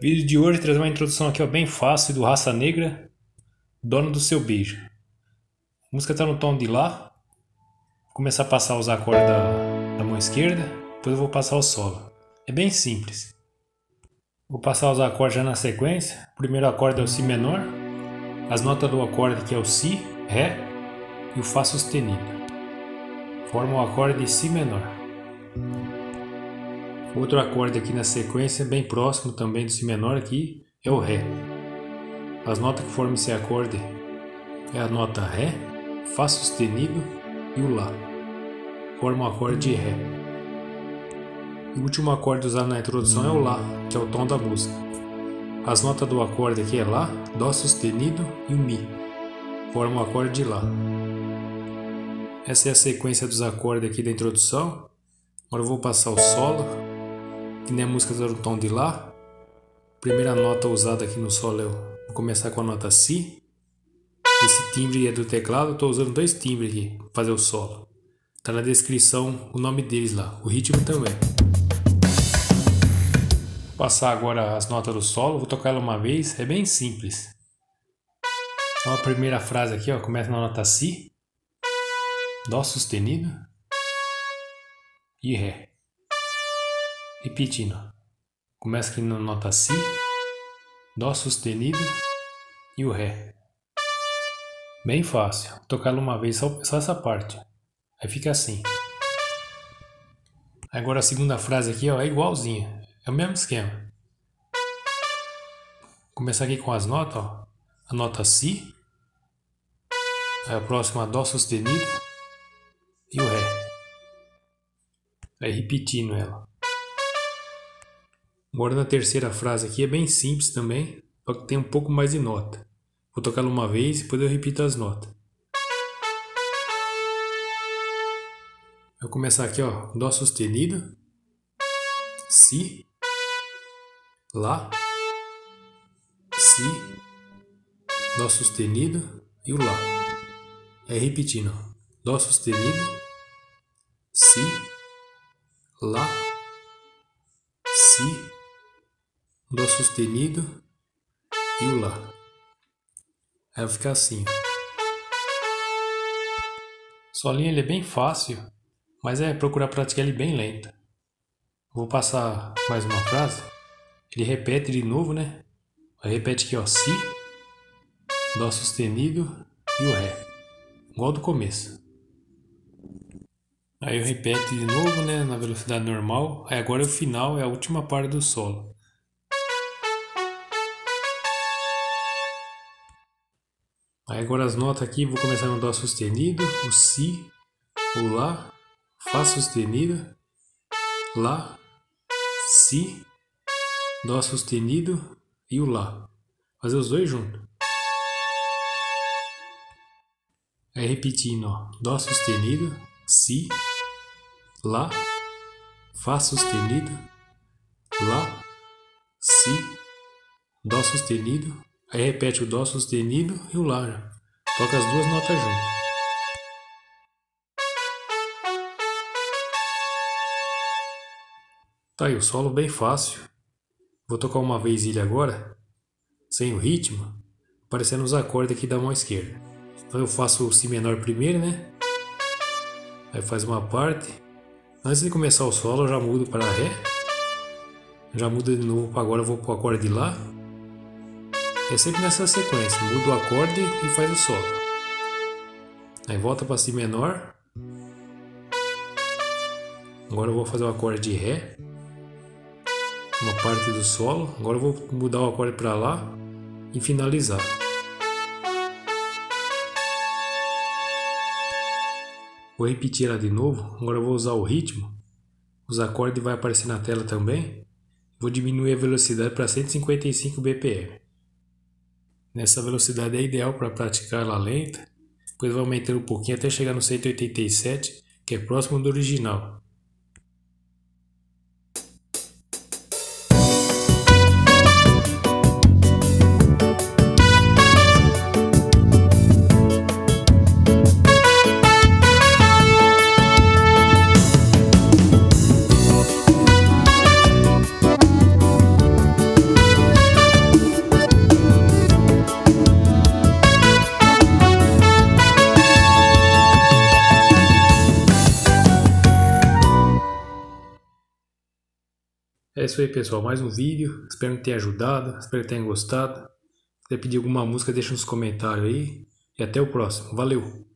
Vídeo de hoje traz uma introdução aqui ó, bem fácil do Raça Negra, Dono do Seu Beijo. A música está no tom de Lá. Vou começar a passar os acordes da, da mão esquerda, depois eu vou passar o solo. É bem simples. Vou passar os acordes já na sequência. O primeiro acorde é o Si menor, as notas do acorde que é o Si, Ré e o Fá sustenido. Formam o acorde de Si menor. Outro acorde aqui na sequência, bem próximo também do Si menor aqui, é o Ré. As notas que formam esse acorde é a nota Ré, Fá sustenido e o Lá. Formam o acorde de Ré. O último acorde usado na introdução é o Lá, que é o tom da música. As notas do acorde aqui é Lá, Dó sustenido e o Mi. Formam o acorde de Lá. Essa é a sequência dos acordes aqui da introdução. Agora eu vou passar o solo, que nem a música no tom de Lá. Primeira nota usada aqui no solo eu vou começar com a nota Si. Esse timbre é do teclado, estou usando dois timbres aqui para fazer o solo. Está na descrição o nome deles lá, o ritmo também. Vou passar agora as notas do solo, vou tocar ela uma vez, é bem simples. Então a primeira frase aqui ó, começa na nota Si, Dó sustenido e Ré. Repetindo. Começa aqui na nota Si, Dó sustenido e o Ré. Bem fácil. Tocar uma vez, só, só essa parte. Aí fica assim. Agora a segunda frase aqui ó, é igualzinha. É o mesmo esquema. Começar aqui com as notas. Ó. A nota Si. A próxima Dó sustenido. E o Ré. Aí repetindo ela. Agora na terceira frase aqui é bem simples também, só que tem um pouco mais de nota. Vou tocar ela uma vez e depois eu repito as notas. Vou começar aqui, ó, Dó sustenido, Si, Lá, Si, Dó sustenido e o Lá. É repetindo, Dó sustenido, Si, Lá, Si, Dó sustenido e o Lá. Aí vai ficar assim. Solinho ele é bem fácil, mas é procurar praticar ele bem lento. Vou passar mais uma frase. Ele repete de novo, né? Repete aqui, ó, Si, Dó sustenido e o Ré. Igual do começo. Aí eu repete de novo, né, na velocidade normal. Aí agora é o final, é a última parte do solo. Aí agora as notas aqui, vou começar no Dó sustenido, o Si, o Lá, Fá sustenido, Lá, Si, Dó sustenido e o Lá. Fazer os dois juntos. Aí repetindo, ó, Dó sustenido, Si, Lá, Fá sustenido, Lá, Si, Dó sustenido Aí repete o Dó sustenido e o Lá. Toca as duas notas juntas. Tá aí o solo bem fácil. Vou tocar uma vez ele agora, sem o ritmo, aparecendo os acordes aqui da mão esquerda. Então eu faço o Si menor primeiro, né? Aí faz uma parte. Antes de começar o solo, eu já mudo para Ré. Já mudo de novo para agora, eu vou para o acorde de Lá. É sempre nessa sequência, muda o acorde e faz o solo. Aí volta para Si menor. Agora eu vou fazer o acorde de Ré. Uma parte do solo. Agora eu vou mudar o acorde para Lá e finalizar. Vou repetir ela de novo. Agora eu vou usar o ritmo. Os acordes vai aparecer na tela também. Vou diminuir a velocidade para 155 bpm. Nessa velocidade é ideal para praticar ela lenta, depois vai aumentando um pouquinho até chegar no 187, que é próximo do original. É isso aí, pessoal. Mais um vídeo. Espero que tenha ajudado. Espero que tenham gostado. Se quiser pedir alguma música, deixa nos comentários aí. E até o próximo. Valeu!